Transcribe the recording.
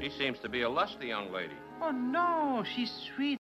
She seems to be a lusty young lady. Oh, no, she's sweet